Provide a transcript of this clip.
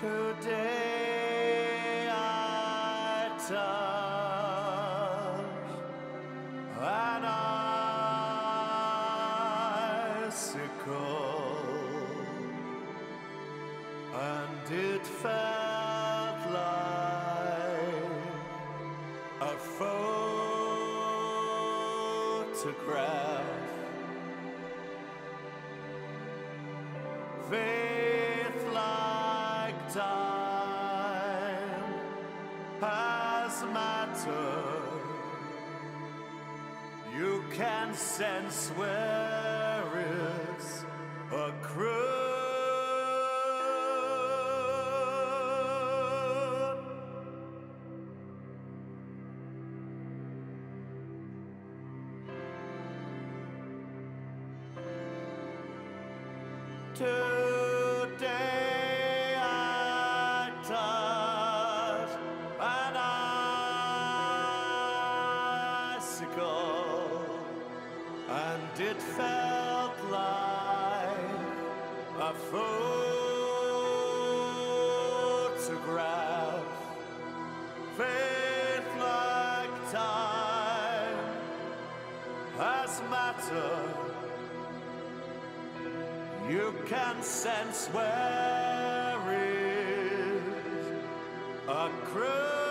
Today I an icicle, and it felt like a photograph. Matter. You can sense where it's accrued. Today icicle, and it felt like a photograph. Faith like time has matter. You can sense where is a crew.